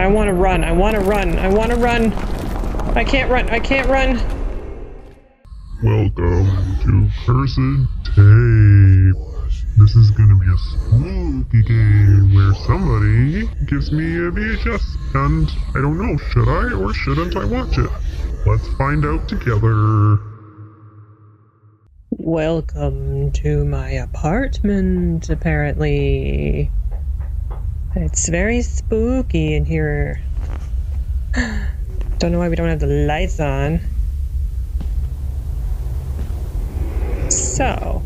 I want to run. I want to run. I want to run. I can't run. I can't run. Welcome to Cursed Tape. This is gonna be a spooky game where somebody gives me a VHS and I don't know, should I or shouldn't I watch it? Let's find out together. Welcome to my apartment, apparently. It's very spooky in here. Don't know why we don't have the lights on. So.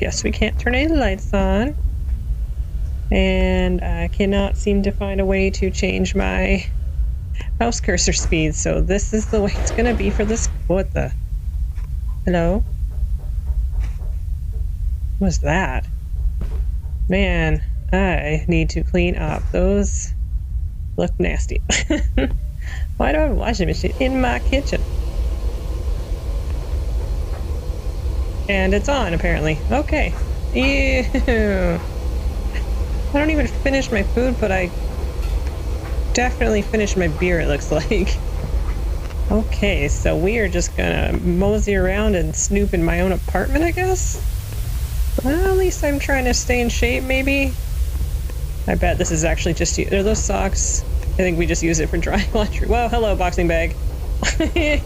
Guess we can't turn any lights on. And I cannot seem to find a way to change my mouse cursor speed, so this is the way it's gonna be for this. What the? Hello? What's that? Man, I need to clean up. Those look nasty. Why do I have a washing machine in my kitchen? And it's on, apparently. Okay. Ew. I don't even finish my food, but I definitely finished my beer, it looks like. Okay, so we are just gonna mosey around and snoop in my own apartment, I guess? Well, at least I'm trying to stay in shape, maybe? I bet this is actually just... Are those socks? I think we just use it for drying laundry. Well, hello, boxing bag.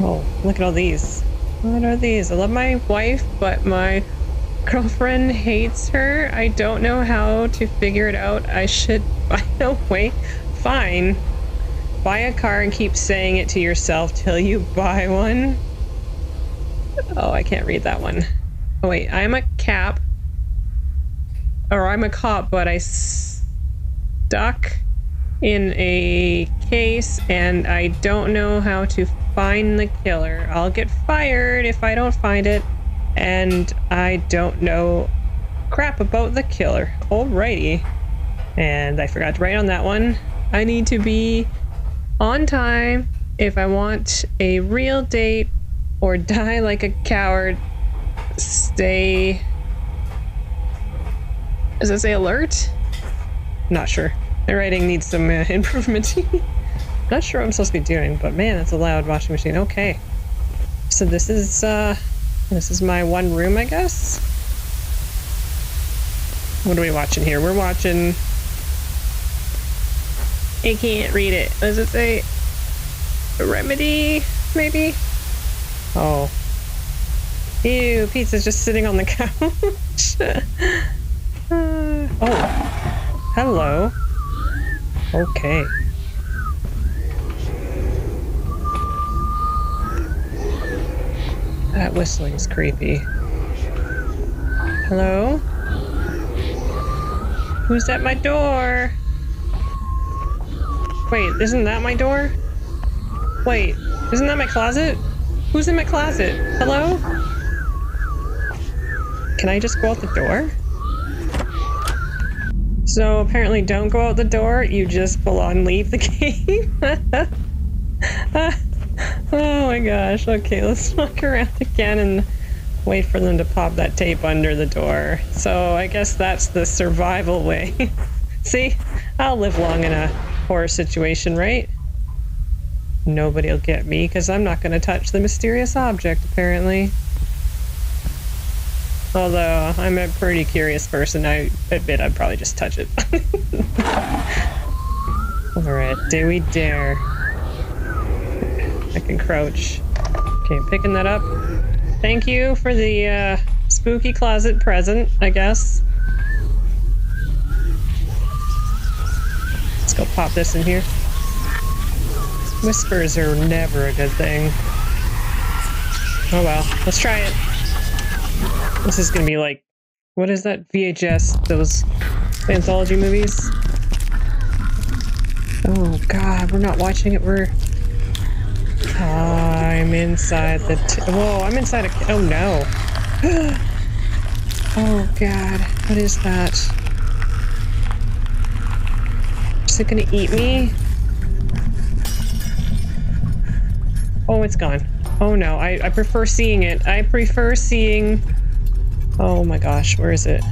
oh, look at all these. What are these? I love my wife, but my girlfriend hates her. I don't know how to figure it out. I should buy a way. Fine. Buy a car and keep saying it to yourself till you buy one. Oh, I can't read that one. Oh, wait. I'm a cap. Or I'm a cop, but I stuck in a case and I don't know how to find the killer. I'll get fired if I don't find it and I don't know crap about the killer. Alrighty. And I forgot to write on that one. I need to be on time if I want a real date or die like a coward. Stay. Does it say alert? Not sure. My writing needs some uh, improvement. Not sure what I'm supposed to be doing, but man, that's a loud washing machine. Okay. So this is, uh, this is my one room, I guess? What are we watching here? We're watching... I can't read it. Does it say... Remedy, maybe? Oh. Ew, pizza's just sitting on the couch. uh, oh. Hello. Okay. That whistling's creepy. Hello? Who's at my door? Wait, isn't that my door? Wait, isn't that my closet? Who's in my closet? Hello? Can I just go out the door? So apparently don't go out the door, you just full on leave the game. oh my gosh, okay, let's walk around again and wait for them to pop that tape under the door. So I guess that's the survival way. See, I'll live long in a horror situation, right? Nobody will get me because I'm not going to touch the mysterious object, apparently. Although I'm a pretty curious person, I admit I'd probably just touch it. Alright, do we dare? I can crouch. Okay, picking that up. Thank you for the uh, spooky closet present, I guess. Let's go pop this in here. Whispers are never a good thing. Oh well, let's try it. This is gonna be like, what is that VHS, those anthology movies? Oh god, we're not watching it, we're... I'm inside the... Whoa, I'm inside a... Oh no. oh god, what is that? Is it gonna eat me? Oh, it's gone. Oh no, I, I prefer seeing it. I prefer seeing... Oh my gosh, where is it?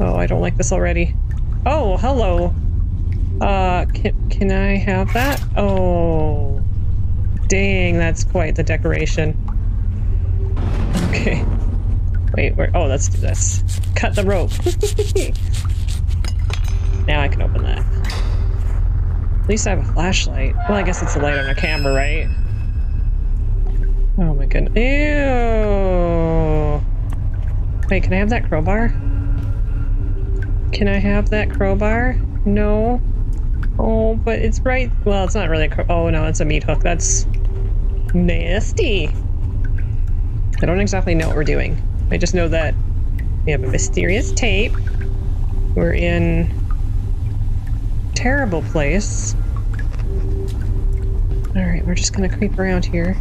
Oh, I don't like this already. Oh, hello. Uh, can, can I have that? Oh, dang, that's quite the decoration. Okay. Wait, where? Oh, let's do this. Cut the rope. now I can open that. At least I have a flashlight. Well, I guess it's a light on a camera, right? Oh my goodness. Ew. Wait, can I have that crowbar? Can I have that crowbar? No. Oh, but it's right. Well, it's not really a. Oh no, it's a meat hook. That's nasty. I don't exactly know what we're doing. I just know that we have a mysterious tape. We're in terrible place. Alright, we're just gonna creep around here.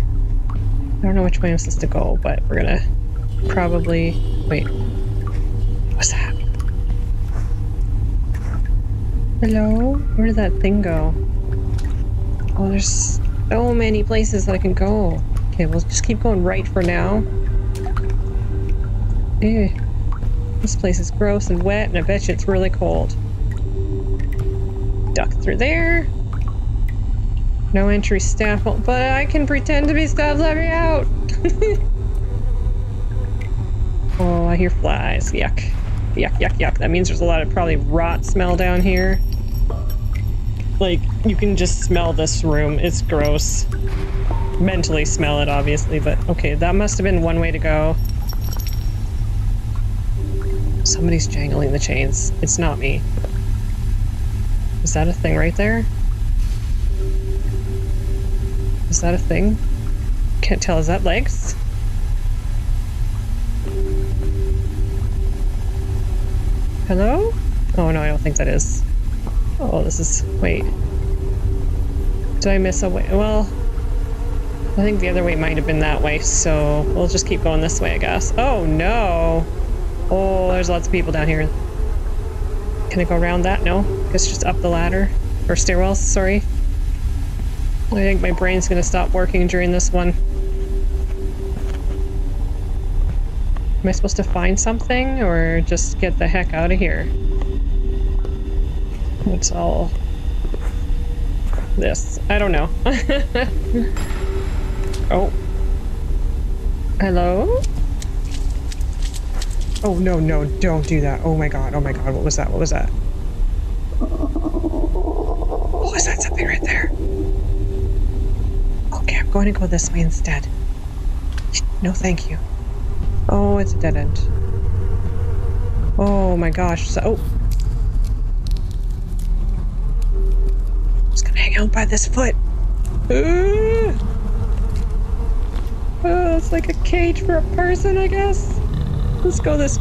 I don't know which way I'm supposed to go, but we're gonna probably... Wait. What's that? Hello? Where did that thing go? Oh, there's so many places that I can go. Okay, we'll just keep going right for now. Ew. This place is gross and wet, and I bet you it's really cold. Duck through there. No entry staff, but I can pretend to be staff. Let me out! oh, I hear flies. Yuck. Yuck, yuck, yuck. That means there's a lot of probably rot smell down here. Like, you can just smell this room. It's gross. Mentally smell it, obviously, but okay, that must have been one way to go. Somebody's jangling the chains. It's not me. Is that a thing right there? Is that a thing? Can't tell. Is that legs? Hello? Oh no, I don't think that is. Oh, this is... wait. Did I miss a way? Well, I think the other way might have been that way, so we'll just keep going this way, I guess. Oh no! Oh, there's lots of people down here. Can I go around that? No? I guess just up the ladder. Or stairwells, sorry. I think my brain's gonna stop working during this one. Am I supposed to find something or just get the heck out of here? It's all this. I don't know. oh. Hello? Oh, no, no, don't do that. Oh my god, oh my god, what was that? What was that? Oh, is that something right there? I'm going to go this way instead. No, thank you. Oh, it's a dead end. Oh my gosh. So, oh. Just gonna hang out by this foot. Ooh. Oh, it's like a cage for a person, I guess. Let's go this.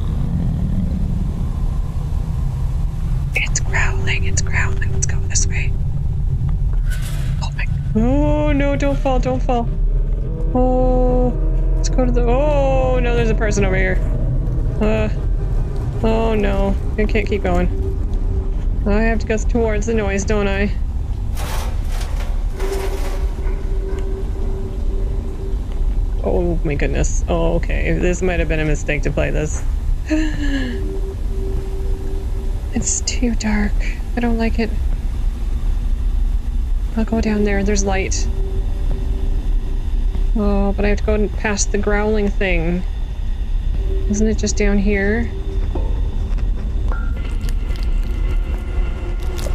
It's growling. It's growling. Let's go this way. Oh my. Oh no! Don't fall! Don't fall! Oh. Let's go to the. Oh no! There's a person over here. Uh. Oh no! I can't keep going. I have to go towards the noise, don't I? Oh my goodness. Oh, okay. This might have been a mistake to play this. it's too dark. I don't like it. I'll go down there. There's light. Oh, but I have to go past the growling thing. Isn't it just down here?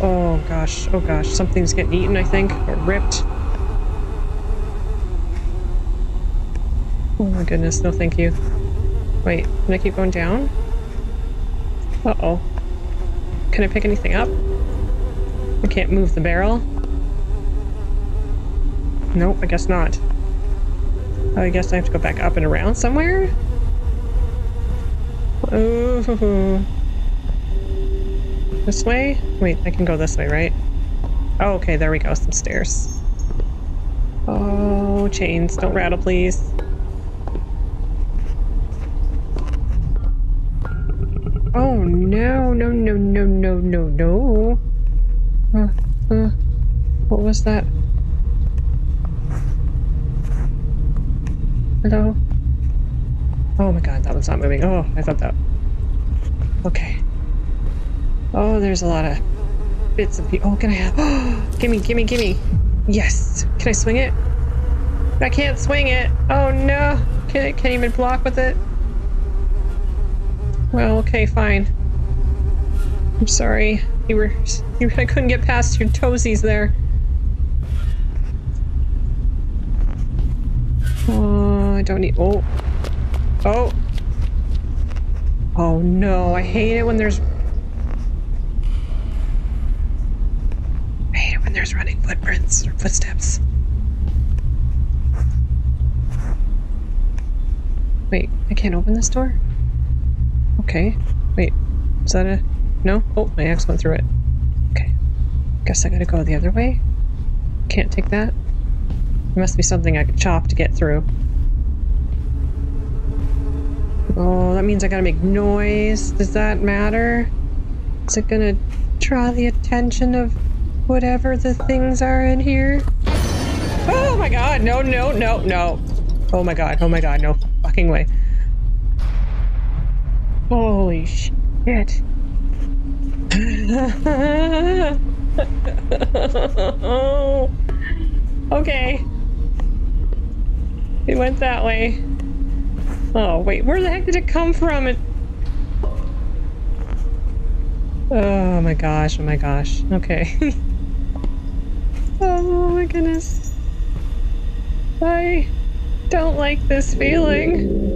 Oh gosh, oh gosh, something's getting eaten, I think, or ripped. Oh my goodness, no thank you. Wait, can I keep going down? Uh-oh. Can I pick anything up? I can't move the barrel? Nope, I guess not. I guess I have to go back up and around somewhere? Oh. This way? Wait, I can go this way, right? Oh, okay, there we go, some stairs. Oh, chains, don't rattle, please. Oh, no, no, no, no, no, no, no. Uh, uh, what was that? Hello? Oh my god, that one's not moving. Oh, I thought that... Okay. Oh, there's a lot of bits of people. Oh, can I have? Oh, gimme, gimme, gimme. Yes. Can I swing it? I can't swing it. Oh no. Can I can't even block with it? Well, okay, fine. I'm sorry. You were you I couldn't get past your toesies there. Oh, I don't need oh. Oh. Oh no, I hate it when there's I hate it when there's running footprints or footsteps. Wait, I can't open this door? Okay. Wait, is that a... No? Oh, my axe went through it. Okay. Guess I gotta go the other way? Can't take that? There must be something I could chop to get through. Oh, that means I gotta make noise. Does that matter? Is it gonna draw the attention of whatever the things are in here? Oh my god, no, no, no, no. Oh my god, oh my god, no fucking way. Holy shit. okay. It went that way. Oh, wait, where the heck did it come from? It... Oh my gosh, oh my gosh. Okay. oh my goodness. I don't like this feeling.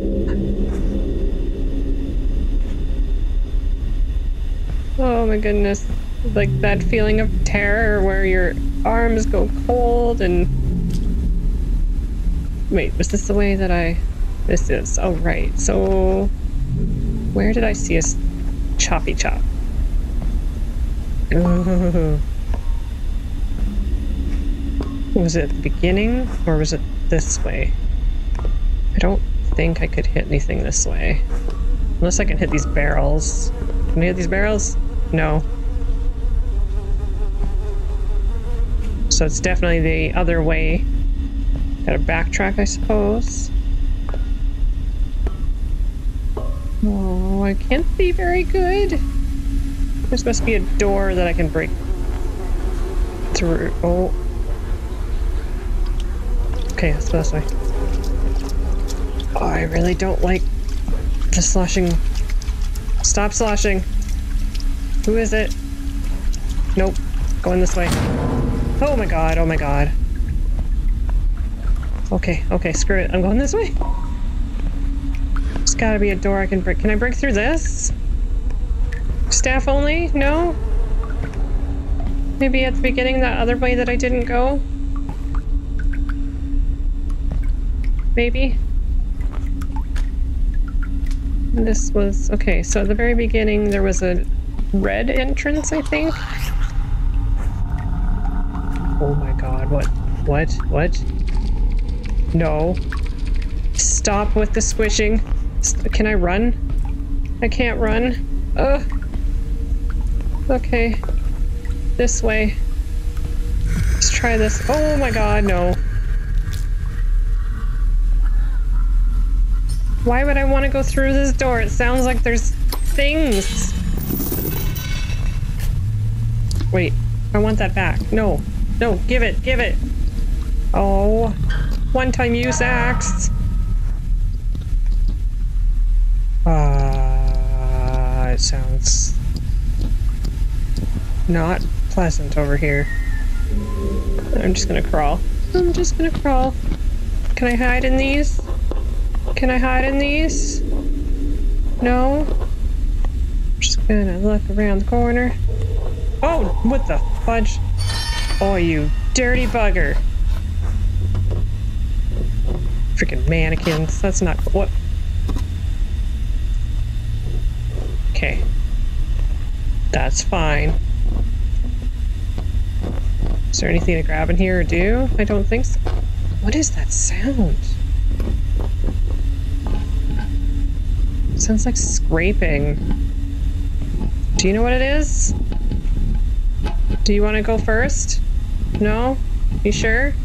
Oh my goodness. Like that feeling of terror where your arms go cold and... Wait, was this the way that I... This is... Oh, right. So... Where did I see a choppy chop? Oh. Was it the beginning or was it this way? I don't think I could hit anything this way. Unless I can hit these barrels. Can I hit these barrels? No. So it's definitely the other way. Gotta backtrack, I suppose. Oh, I can't be very good. This must be a door that I can break through. Oh. Okay, let's go this way. Oh, I really don't like the sloshing. Stop sloshing. Who is it? Nope. Going this way. Oh my god, oh my god. Okay, okay, screw it. I'm going this way. Gotta be a door I can break. Can I break through this? Staff only? No? Maybe at the beginning that other way that I didn't go? Maybe? This was... Okay, so at the very beginning there was a red entrance, I think. Oh my god, what? What? What? No. Stop with the squishing. Can I run? I can't run. Ugh. Okay. This way. Let's try this. Oh my god, no. Why would I want to go through this door? It sounds like there's things. Wait, I want that back. No, no, give it, give it. Oh, one-time use axe. Ah, uh, it sounds not pleasant over here. I'm just gonna crawl. I'm just gonna crawl. Can I hide in these? Can I hide in these? No? I'm just gonna look around the corner. Oh, what the fudge? Oh, you dirty bugger. Freaking mannequins. That's not what. Okay. That's fine. Is there anything to grab in here or do? I don't think so. What is that sound? It sounds like scraping. Do you know what it is? Do you want to go first? No? You sure?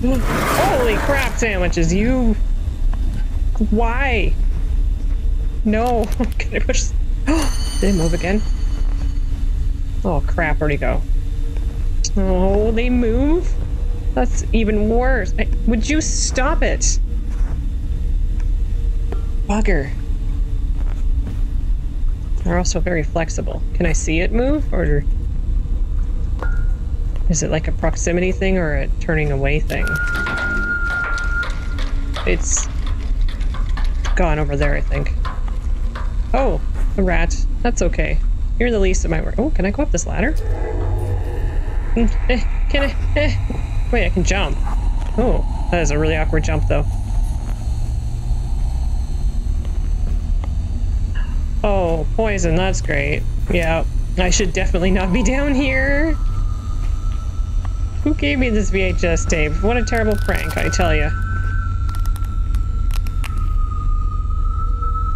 Holy crap sandwiches, you... Why? No. Can I push? It move again? Oh crap, where'd he go? Oh, they move? That's even worse. I, would you stop it? Bugger. They're also very flexible. Can I see it move, or is it like a proximity thing or a turning away thing? It's gone over there, I think. Oh, a rat. That's okay. You're the least of my work. Oh, can I go up this ladder? Mm, eh, can I? Eh. Wait, I can jump. Oh, that is a really awkward jump, though. Oh, poison. That's great. Yeah, I should definitely not be down here. Who gave me this VHS tape? What a terrible prank, I tell you.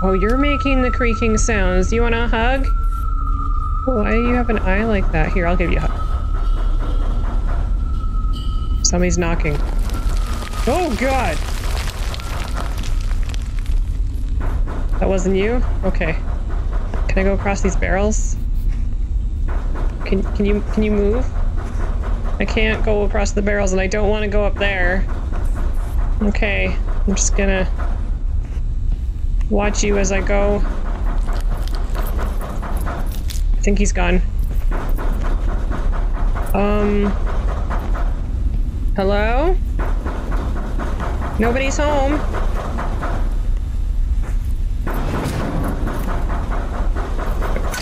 Oh, you're making the creaking sounds. You want a hug? Why do you have an eye like that? Here, I'll give you a hug. Somebody's knocking. Oh, God! That wasn't you? Okay. Can I go across these barrels? Can, can you can you move? I can't go across the barrels and I don't want to go up there. Okay, I'm just gonna watch you as I go. I think he's gone. Um. Hello? Nobody's home.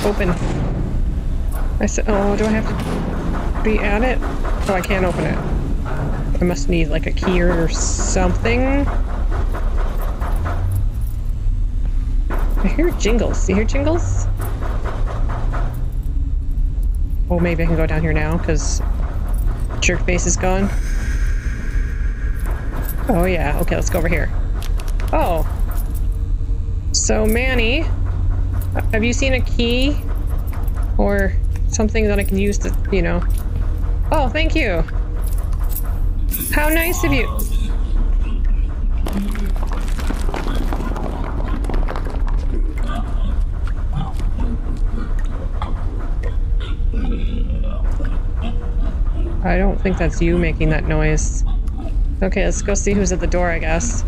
Open. I said, oh, do I have to be at it? Oh, I can't open it. I must need like a key or something. Hear jingles. You hear jingles? Oh, maybe I can go down here now because jerk Jerkface is gone. Oh yeah, okay, let's go over here. Oh. So Manny, have you seen a key? Or something that I can use to, you know... Oh, thank you! How nice of you! I don't think that's you making that noise. Okay, let's go see who's at the door, I guess.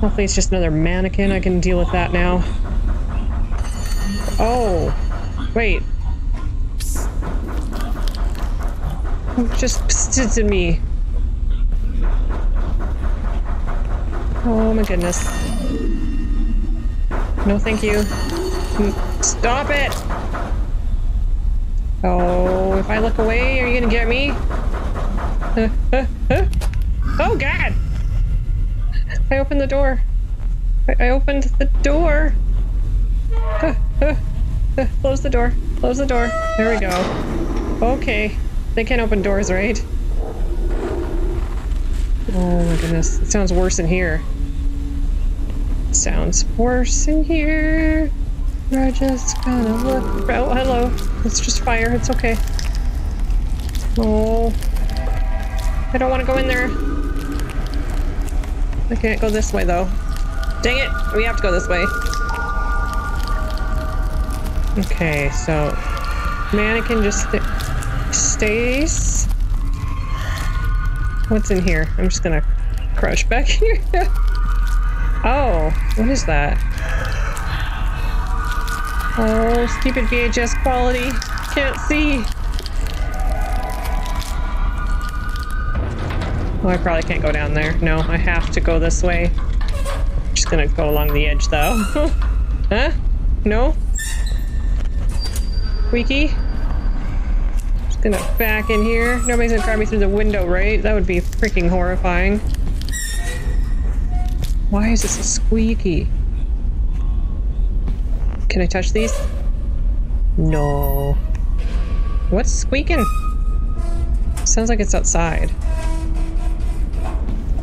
Hopefully it's just another mannequin. I can deal with that now. Oh, wait. Just psst in me. Oh my goodness. No, thank you. Stop it! Oh, if I look away, are you gonna get me? oh god! I opened the door. I, I opened the door. Close the door. Close the door. There we go. Okay. They can't open doors, right? Oh my goodness. It sounds worse in here. It sounds worse in here. We're just gonna look. Oh, hello. It's just fire. It's okay. Oh. I don't want to go in there. I can't go this way, though. Dang it! We have to go this way. Okay, so... Mannequin just st stays... What's in here? I'm just gonna crouch back here. oh, what is that? Oh, stupid VHS quality. Can't see. Oh, I probably can't go down there. No, I have to go this way. Just gonna go along the edge, though. huh? No? Squeaky? Just gonna back in here. Nobody's gonna grab me through the window, right? That would be freaking horrifying. Why is this a squeaky? Can I touch these? No. What's squeaking? Sounds like it's outside.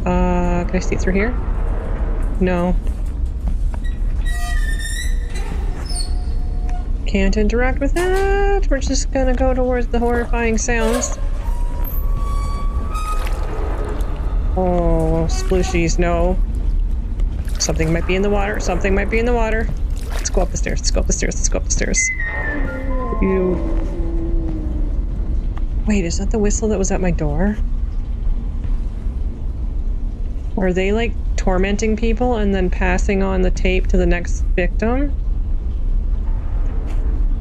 Uh, can I see through here? No. Can't interact with that. We're just gonna go towards the horrifying sounds. Oh, splooshies, no. something might be in the water. Something might be in the water. Go up the stairs. Let's go up the stairs. Let's go up the stairs. You. Wait, is that the whistle that was at my door? Are they like tormenting people and then passing on the tape to the next victim?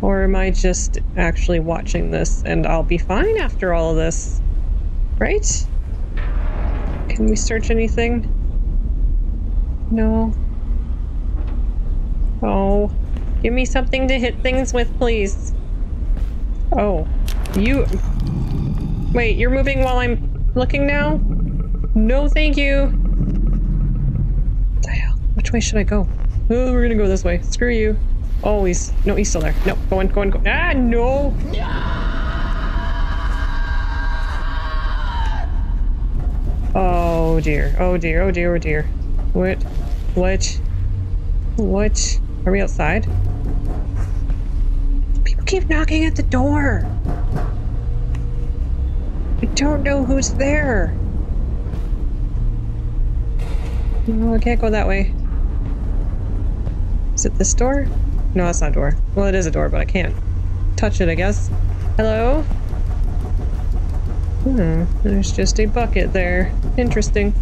Or am I just actually watching this and I'll be fine after all of this? Right? Can we search anything? No. Oh. Give me something to hit things with, please. Oh. You... Wait, you're moving while I'm looking now? No, thank you. What the hell? Which way should I go? Oh, we're gonna go this way. Screw you. Always. No, he's still there. No, go on, go on, go Ah, no! Oh dear, oh dear, oh dear, oh dear. What? What? What? Are we outside? People keep knocking at the door. I don't know who's there. No, I can't go that way. Is it this door? No, that's not a door. Well, it is a door, but I can't touch it, I guess. Hello? Hmm, there's just a bucket there. Interesting.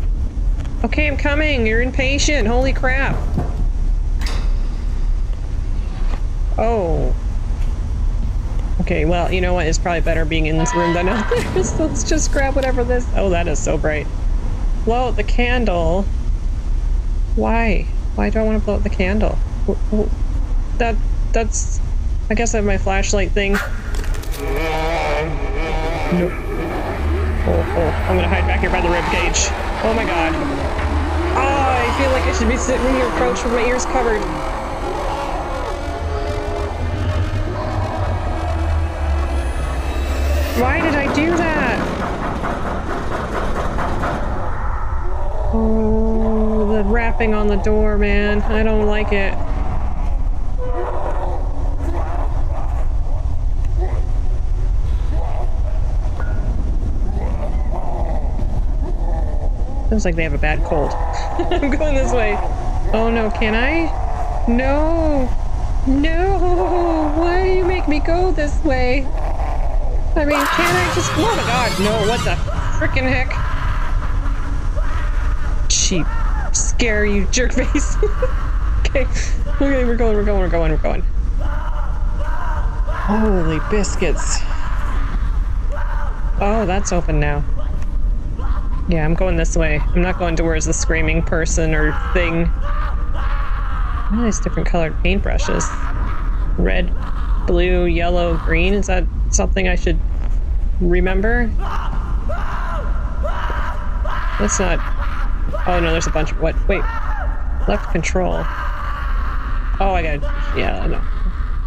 Okay, I'm coming. You're impatient. Holy crap. Oh. Okay, well, you know what? It's probably better being in this room than out there. so let's just grab whatever this... Oh, that is so bright. Blow out the candle. Why? Why do I want to blow out the candle? That... That's... I guess I have my flashlight thing. Nope. Oh, oh, I'm gonna hide back here by the rib cage. Oh my god. Oh, I feel like I should be sitting here crouched with my ears covered. The rapping on the door, man. I don't like it. Feels like they have a bad cold. I'm going this way. Oh no, can I? No! No! Why do you make me go this way? I mean, can I just- Oh my god, no, what the freaking heck? Scare you, jerkface. okay, okay, we're going, we're going, we're going, we're going. Holy biscuits. Oh, that's open now. Yeah, I'm going this way. I'm not going to where's the screaming person or thing. Nice different colored paintbrushes. Red, blue, yellow, green. Is that something I should remember? That's not... Oh no, there's a bunch of... What? Wait. Left control. Oh, I got... Yeah, no.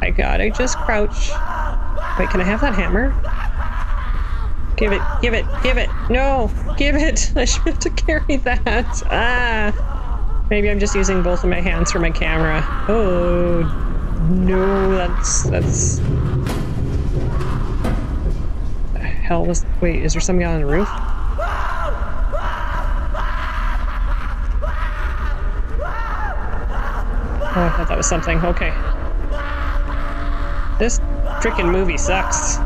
I gotta just crouch. Wait, can I have that hammer? Give it, give it, give it. No, give it. I should have to carry that. Ah. Maybe I'm just using both of my hands for my camera. Oh, no, that's, that's... The hell was... Wait, is there something on the roof? Oh, I thought that was something. Okay. This freaking movie sucks.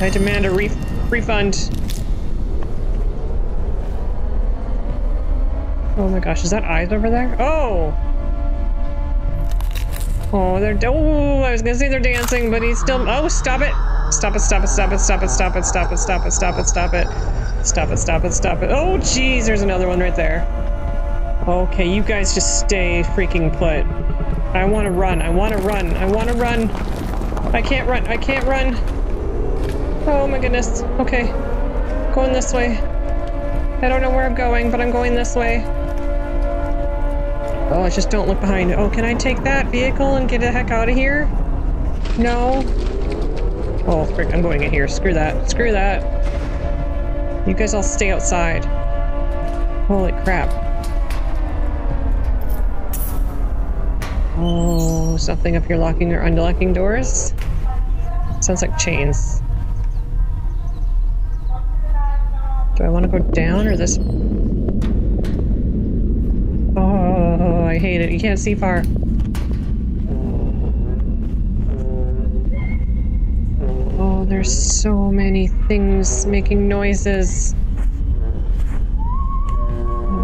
I demand a re refund. Oh my gosh, is that eyes over there? Oh! Oh, they're- oh, I was gonna say they're dancing, but he's still- oh, stop it! Stop it, stop it, stop it, stop it, stop it, stop it, stop it, stop it, stop it. Stop it, stop it, stop it. Oh, jeez, there's another one right there. Okay, you guys just stay freaking put. I want to run, I want to run, I want to run. I can't run, I can't run. Oh my goodness. Okay. Going this way. I don't know where I'm going, but I'm going this way. Oh, I just don't look behind. Oh, can I take that vehicle and get the heck out of here? No. Oh, frick, I'm going in here. Screw that. Screw that. You guys all stay outside. Holy crap. Oh, something up here locking or unlocking doors? Sounds like chains. Do I want to go down or this? Oh, I hate it. You can't see far. Oh, there's so many things making noises.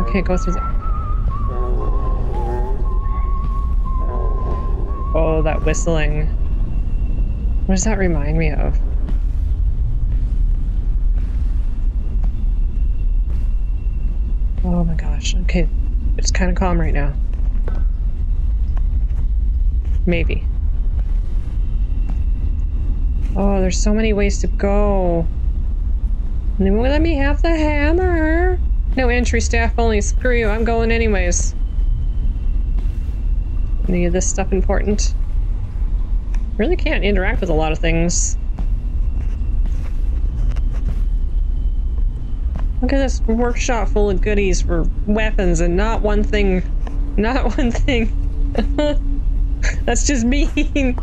Okay, go through the... That whistling. What does that remind me of? Oh my gosh. Okay, it's kind of calm right now. Maybe. Oh, there's so many ways to go. Let me have the hammer. No entry staff only. Screw you. I'm going anyways. Any of this stuff important? Really can't interact with a lot of things. Look at this workshop full of goodies for weapons and not one thing. Not one thing. That's just mean.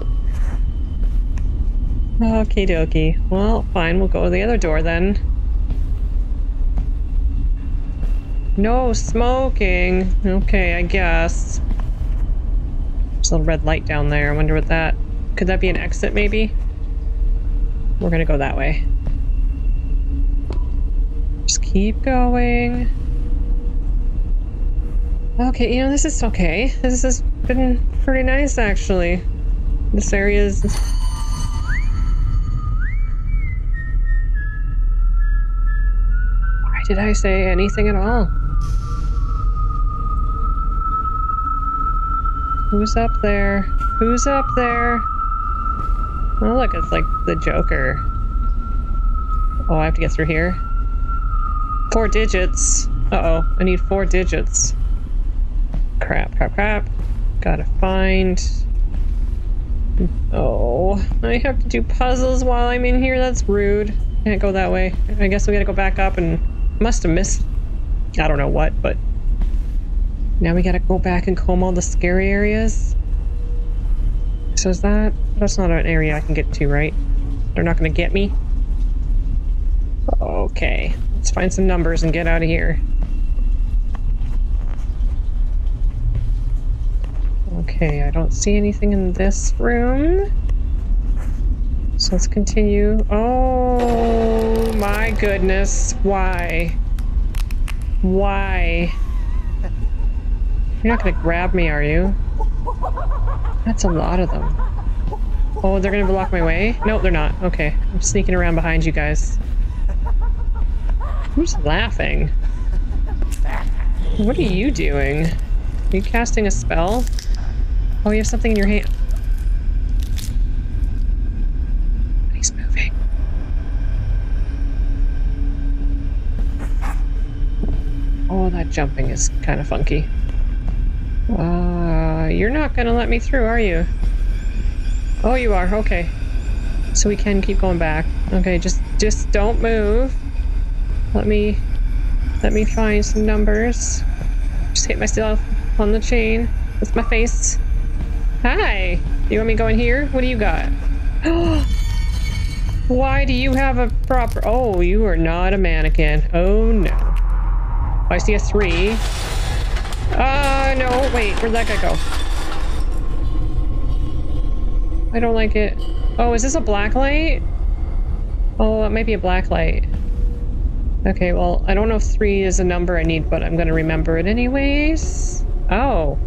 Okie dokie. Well, fine, we'll go to the other door then. No smoking. Okay, I guess. There's a little red light down there. I wonder what that... Could that be an exit, maybe? We're gonna go that way. Just keep going. Okay, you know, this is okay. This has been pretty nice, actually. This area is... Why did I say anything at all? Who's up there? Who's up there? Oh, look, it's like the Joker. Oh, I have to get through here. Four digits. Uh-oh, I need four digits. Crap, crap, crap. Gotta find... Oh, I have to do puzzles while I'm in here? That's rude. Can't go that way. I guess we gotta go back up and... Must have missed... I don't know what, but... Now we gotta go back and comb all the scary areas? So is that... That's not an area I can get to, right? They're not gonna get me? Okay. Let's find some numbers and get out of here. Okay, I don't see anything in this room. So let's continue. Oh my goodness. Why? Why? You're not gonna grab me, are you? That's a lot of them. Oh, they're gonna block my way? No, they're not. Okay. I'm sneaking around behind you guys. Who's laughing? What are you doing? Are you casting a spell? Oh, you have something in your hand. He's moving. Oh, that jumping is kind of funky. Uh, you're not gonna let me through, are you? Oh, you are. Okay. So we can keep going back. Okay, just just don't move. Let me let me find some numbers. Just hit myself on the chain with my face. Hi. You want me going here? What do you got? Why do you have a proper... Oh, you are not a mannequin. Oh, no. I see a three. Uh, no. Wait, where'd that guy go? I don't like it. Oh, is this a black light? Oh, it might be a black light. Okay, well, I don't know if three is a number I need, but I'm gonna remember it anyways. Oh.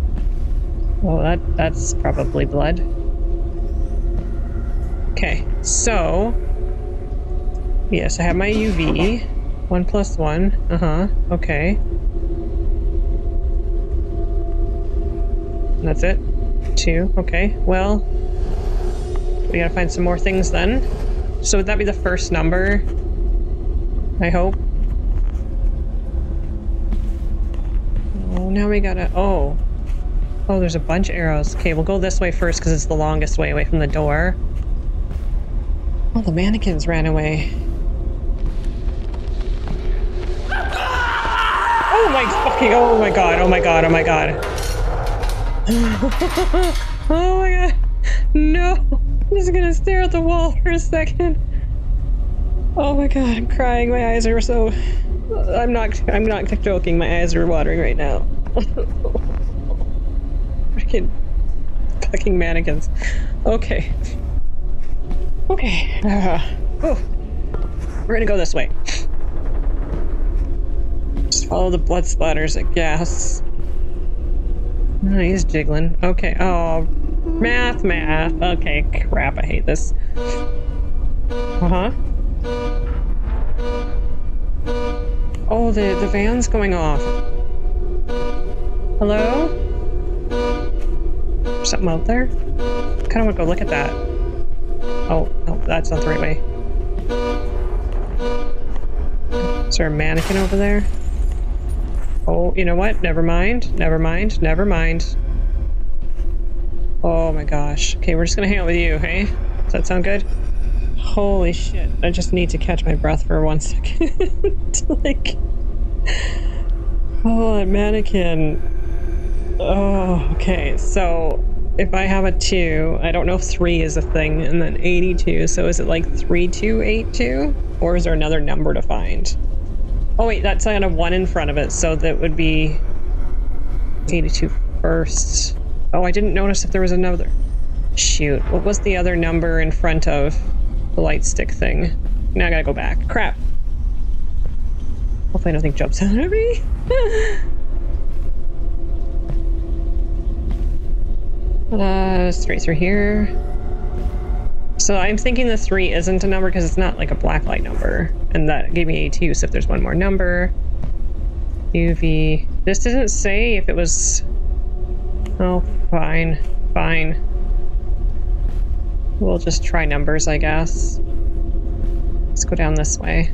Well, that that's probably blood. Okay, so... Yes, I have my UV. One plus one. Uh-huh. Okay. That's it? Two. Okay. Well, we gotta find some more things then. So would that be the first number? I hope. Oh, now we gotta... Oh. Oh, there's a bunch of arrows. Okay, we'll go this way first because it's the longest way away from the door. Oh, the mannequins ran away. Oh my fucking... Oh my god, oh my god, oh my god. oh my god. No! I'm just gonna stare at the wall for a second. Oh my god, I'm crying. My eyes are so... I'm not I'm not joking. My eyes are watering right now. Freaking fucking mannequins. Okay. Okay. Uh, oh. We're gonna go this way. Just follow the blood splatters, I guess. Oh, he's jiggling. Okay. Oh, math, math. Okay, crap. I hate this. Uh huh. Oh, the the van's going off. Hello? Something out there? Kind of want to go look at that. Oh, no, that's not the right way. Is there a mannequin over there? Oh, you know what? Never mind. Never mind. Never mind. Oh my gosh. Okay, we're just gonna hang out with you, hey? Does that sound good? Holy shit. I just need to catch my breath for one second. like... Oh, that mannequin. Oh, okay. So if I have a 2, I don't know if 3 is a thing, and then 82, so is it like 3282? Or is there another number to find? Oh wait, that's got a 1 in front of it, so that would be 82 first. Oh, I didn't notice if there was another. Shoot, what was the other number in front of the light stick thing? Now I gotta go back. Crap. Hopefully nothing jumps out at me. uh, straight through here. So I'm thinking the three isn't a number because it's not like a blacklight number. And that gave me A2, so if there's one more number. UV. This doesn't say if it was... Oh, fine. Fine. We'll just try numbers, I guess. Let's go down this way.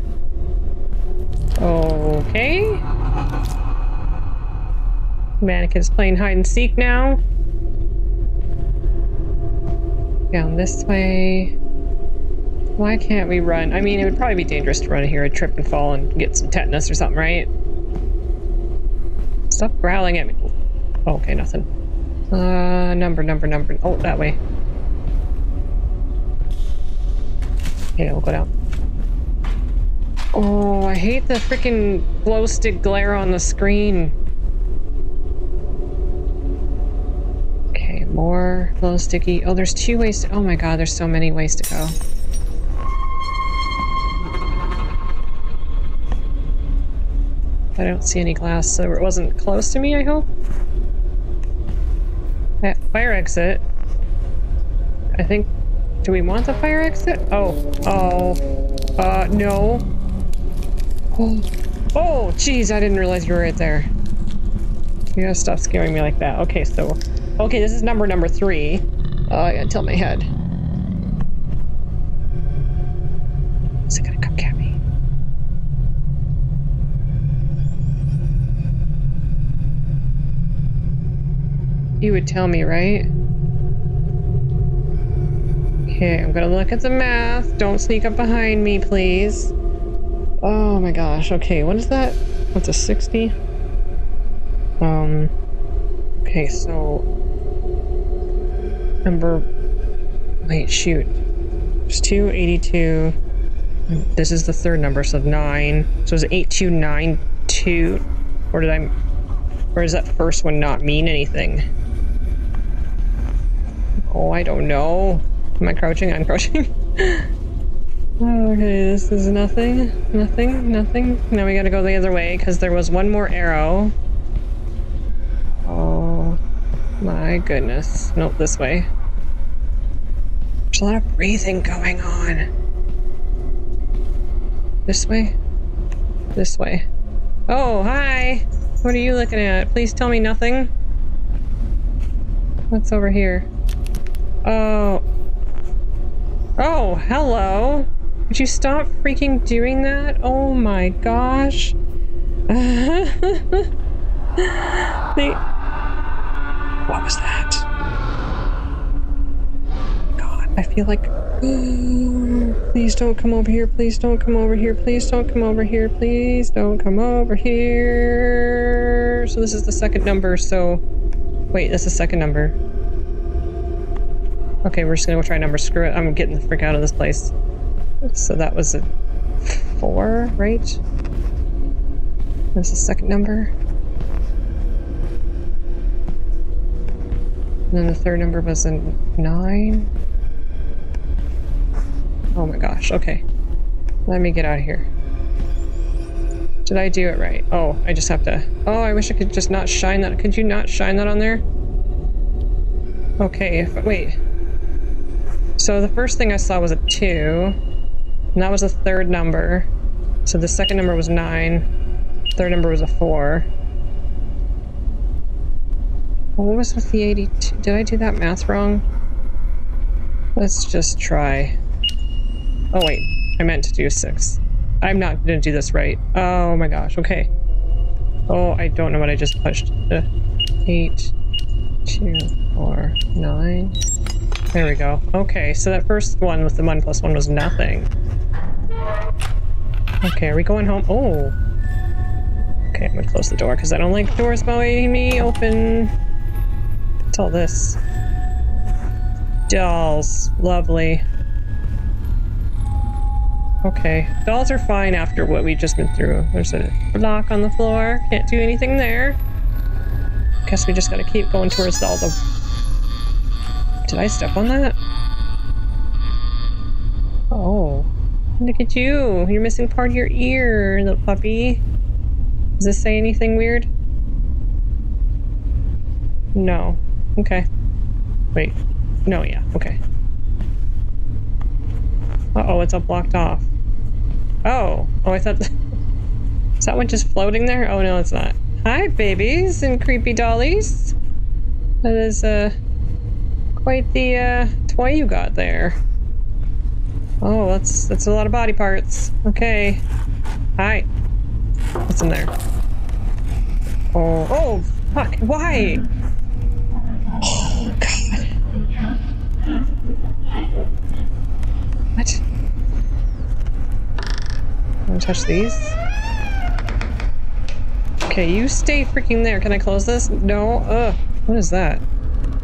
Okay. Mannequin's playing hide and seek now. Down this way. Why can't we run? I mean, it would probably be dangerous to run here. I'd trip and fall and get some tetanus or something, right? Stop growling at me. Okay, nothing. Uh, number, number, number. Oh, that way. Okay, we'll go down. Oh, I hate the freaking glow stick glare on the screen. Okay, more glow sticky. Oh, there's two ways to- oh my god, there's so many ways to go. I don't see any glass, so it wasn't close to me, I hope? Fire exit. I think... Do we want the fire exit? Oh. Oh. Uh, no. Oh, oh, jeez, I didn't realize you were right there. You gotta stop scaring me like that. Okay, so, okay, this is number number three. Oh, I gotta tilt my head. Is it gonna come get me? You would tell me, right? Okay, I'm gonna look at the math. Don't sneak up behind me, please. Oh my gosh, okay, what is that? What's a 60? Um, okay, so... Number... Wait, shoot. It's 282. This is the third number, so 9. So is it 8292? Or did I... Or does that first one not mean anything? Oh, I don't know. Am I crouching? I'm crouching. Okay, this is nothing, nothing, nothing. Now we gotta go the other way because there was one more arrow. Oh my goodness. Nope, this way. There's a lot of breathing going on. This way? This way. Oh, hi! What are you looking at? Please tell me nothing. What's over here? Oh. Oh, hello! Would you stop freaking doing that? Oh my gosh. they... What was that? God, I feel like... Please don't come over here. Please don't come over here. Please don't come over here. Please don't come over here. So this is the second number, so... Wait, that's the second number. Okay, we're just gonna go try number. Screw it. I'm getting the freak out of this place. So that was a four, right? There's the second number. And then the third number was a nine. Oh my gosh, okay. Let me get out of here. Did I do it right? Oh, I just have to... Oh, I wish I could just not shine that. Could you not shine that on there? Okay, if... Wait. So the first thing I saw was a 2. And that was the third number. So the second number was 9. Third number was a 4. What was with the 82? Did I do that math wrong? Let's just try. Oh wait, I meant to do 6. I'm not gonna do this right. Oh my gosh, okay. Oh, I don't know what I just pushed. Uh, eight, two, four, nine. There we go. Okay, so that first one with the 1 plus 1 was nothing. Okay, are we going home? Oh. Okay, I'm gonna close the door because I don't like doors by me open. What's all this? Dolls. Lovely. Okay. Dolls are fine after what we've just been through. There's a lock on the floor. Can't do anything there. Guess we just gotta keep going towards all the... Did I step on that? Oh. Look at you. You're missing part of your ear, little puppy. Does this say anything weird? No. Okay. Wait. No, yeah. Okay. Uh-oh, it's all blocked off. Oh. Oh, I thought... Is that one just floating there? Oh, no, it's not. Hi, babies and creepy dollies. That is, uh... Quite the, uh, toy you got there. Oh, that's that's a lot of body parts. Okay. Hi. What's in there? Oh, oh, fuck! Why? Oh God. What? To touch these? Okay, you stay freaking there. Can I close this? No. Ugh. What is that?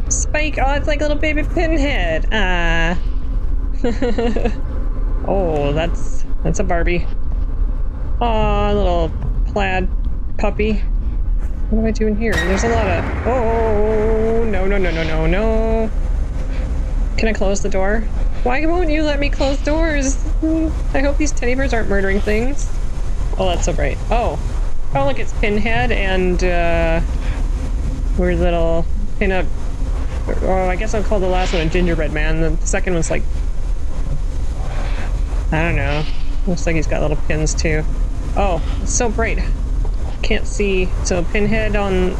Spike. Oh, it's like a little baby pinhead. Ah. oh, that's that's a Barbie. Aw, little plaid puppy. What am I doing here? There's a lot of... Oh, no, no, no, no, no, no. Can I close the door? Why won't you let me close doors? I hope these teddy bears aren't murdering things. Oh, that's so bright. Oh. Oh, look, it's Pinhead and, uh... Weird little pin-up... Oh, I guess I'll call the last one a gingerbread man. The second one's like I don't know. Looks like he's got little pins too. Oh, it's so bright. Can't see. So pinhead on...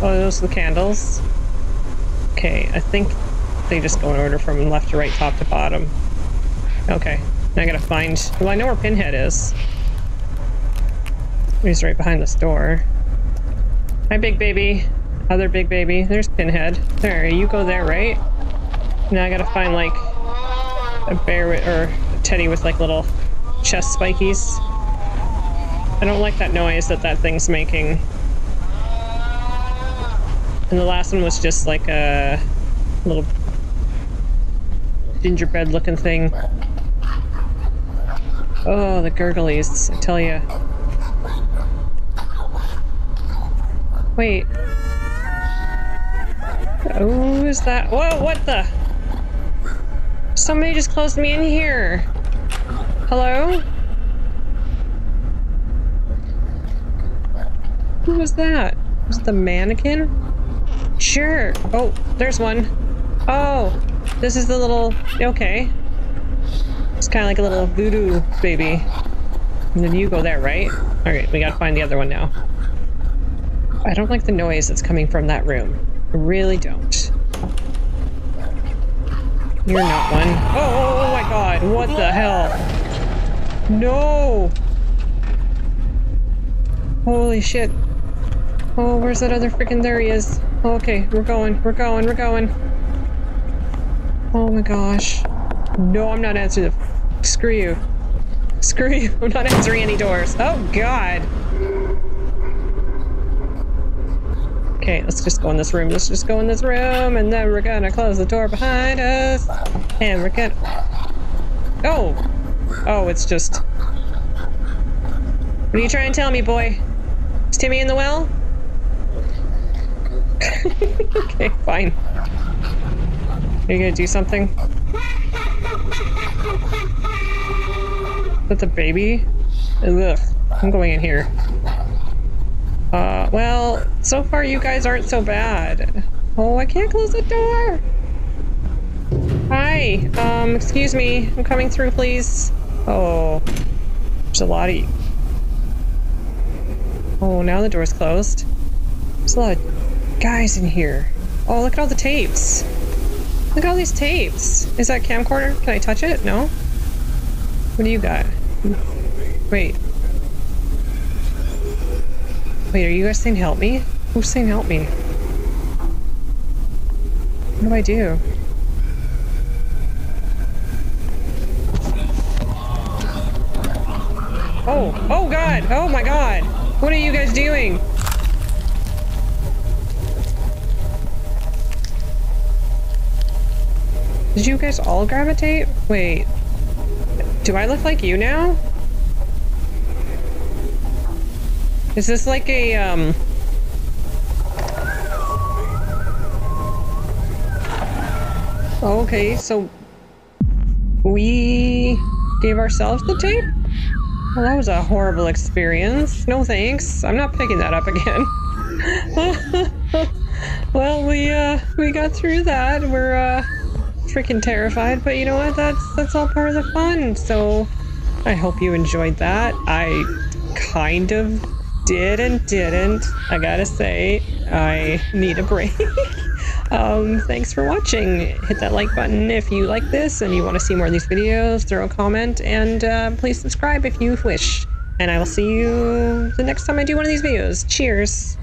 Oh, those are the candles. Okay, I think they just go in order from left to right, top to bottom. Okay, now I gotta find... Well, I know where Pinhead is. He's right behind this door. Hi, big baby. Other big baby. There's Pinhead. There, you go there, right? Now I gotta find, like, a bear with, or teddy with like little chest spikies. I don't like that noise that that thing's making. And the last one was just like a little gingerbread looking thing. Oh, the gurglies, I tell you. Wait. Who's that? Whoa, what the? Somebody just closed me in here. Hello? Who was that? Was it the mannequin? Sure. Oh, there's one. Oh, this is the little... Okay. It's kind of like a little voodoo baby. And then you go there, right? Alright, we gotta find the other one now. I don't like the noise that's coming from that room. Really don't. You're not one. Oh oh, oh, oh my god, what the hell? No! Holy shit. Oh, where's that other freaking? There he is. Okay, we're going, we're going, we're going. Oh my gosh. No, I'm not answering the... Screw you. Screw you. I'm not answering any doors. Oh god. Okay, let's just go in this room. Let's just go in this room, and then we're gonna close the door behind us. And we're gonna... Oh! Oh, it's just... What are you trying to tell me, boy? Is Timmy in the well? okay, fine. Are you gonna do something? Is that the baby? Ugh, I'm going in here. Uh, well, so far you guys aren't so bad. Oh, I can't close the door! Hi, um, excuse me. I'm coming through, please. Oh, there's a lot of. Oh, now the door's closed. There's a lot of guys in here. Oh, look at all the tapes. Look at all these tapes. Is that camcorder? Can I touch it? No? What do you got? Wait. Wait, are you guys saying help me? Who's saying help me? What do I do? Oh, oh god, oh my god. What are you guys doing? Did you guys all gravitate? Wait. Do I look like you now? Is this like a, um... Okay, so... We gave ourselves the tape? Well, that was a horrible experience. No thanks. I'm not picking that up again. well, we, uh, we got through that. We're, uh, freaking terrified, but you know what? That's, that's all part of the fun. So, I hope you enjoyed that. I kind of did and didn't. I gotta say, I need a break. um, thanks for watching. Hit that like button if you like this and you want to see more of these videos. Throw a comment and uh, please subscribe if you wish. And I will see you the next time I do one of these videos. Cheers!